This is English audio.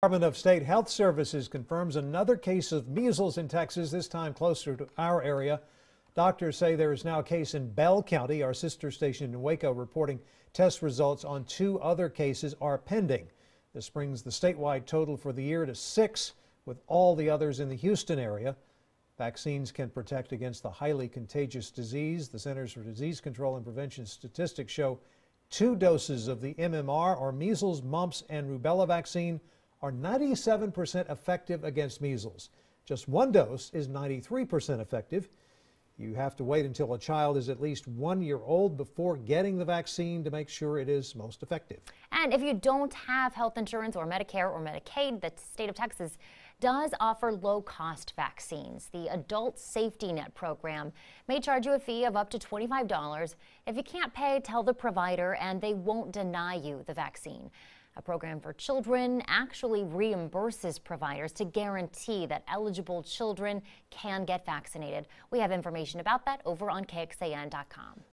Department of State Health Services confirms another case of measles in Texas, this time closer to our area. Doctors say there is now a case in Bell County, our sister station in Waco, reporting test results on two other cases are pending. This brings the statewide total for the year to six, with all the others in the Houston area. Vaccines can protect against the highly contagious disease. The Centers for Disease Control and Prevention statistics show two doses of the MMR or measles, mumps, and rubella vaccine are 97% effective against measles. Just one dose is 93% effective. You have to wait until a child is at least one year old before getting the vaccine to make sure it is most effective. And if you don't have health insurance or Medicare or Medicaid, the state of Texas does offer low cost vaccines. The Adult Safety Net program may charge you a fee of up to $25. If you can't pay, tell the provider and they won't deny you the vaccine. A program for children actually reimburses providers to guarantee that eligible children can get vaccinated. We have information about that over on KXAN.com.